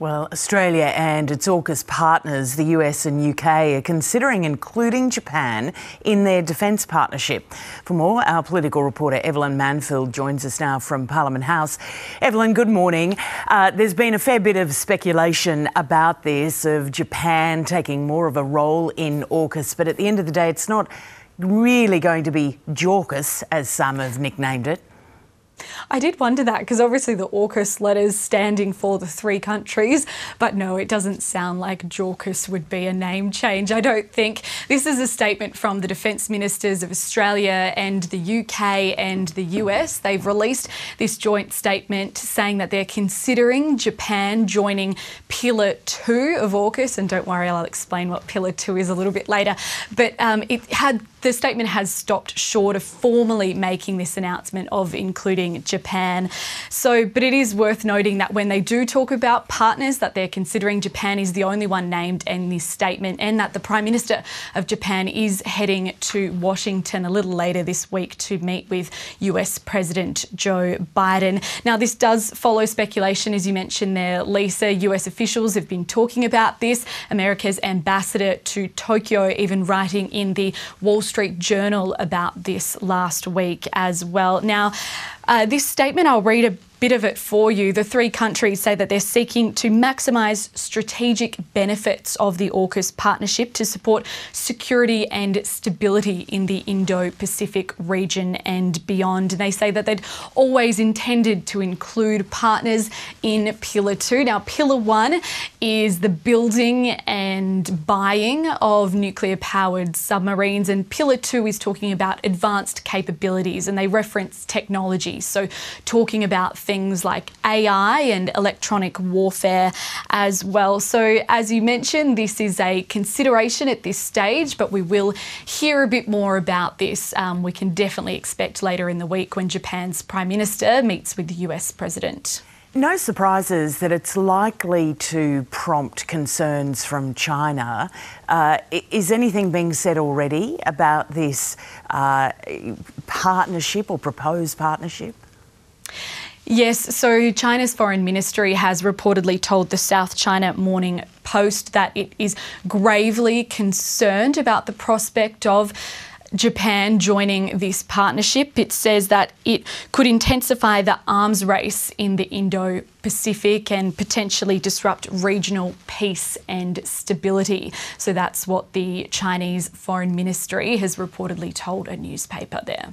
Well, Australia and its AUKUS partners, the US and UK, are considering including Japan in their defence partnership. For more, our political reporter Evelyn Manfield joins us now from Parliament House. Evelyn, good morning. Uh, there's been a fair bit of speculation about this, of Japan taking more of a role in AUKUS, but at the end of the day, it's not really going to be JAUKUS, as some have nicknamed it. I did wonder that because obviously the AUKUS letters standing for the three countries, but no, it doesn't sound like JAUKUS would be a name change. I don't think. This is a statement from the Defence Ministers of Australia and the UK and the US. They've released this joint statement saying that they're considering Japan joining Pillar 2 of AUKUS. And don't worry, I'll explain what Pillar 2 is a little bit later. But um, it had the statement has stopped short of formally making this announcement of including Japan. So, but it is worth noting that when they do talk about partners, that they're considering Japan is the only one named in this statement, and that the Prime Minister of Japan is heading to Washington a little later this week to meet with US President Joe Biden. Now, this does follow speculation, as you mentioned there, Lisa. US officials have been talking about this. America's ambassador to Tokyo even writing in the Wall Street Journal about this last week as well. Now, uh, this statement, I'll read a bit of it for you. The three countries say that they're seeking to maximise strategic benefits of the AUKUS partnership to support security and stability in the Indo Pacific region and beyond. They say that they'd always intended to include partners in Pillar 2. Now, Pillar 1 is the building and buying of nuclear powered submarines, and Pillar 2 is talking about advanced capabilities and they reference technology. So, talking about things like AI and electronic warfare as well. So, as you mentioned, this is a consideration at this stage, but we will hear a bit more about this. Um, we can definitely expect later in the week when Japan's Prime Minister meets with the US President. No surprises that it's likely to prompt concerns from China. Uh, is anything being said already about this uh, partnership or proposed partnership? Yes, so China's foreign ministry has reportedly told the South China Morning Post that it is gravely concerned about the prospect of Japan joining this partnership. It says that it could intensify the arms race in the Indo Pacific and potentially disrupt regional peace and stability. So that's what the Chinese Foreign Ministry has reportedly told a newspaper there.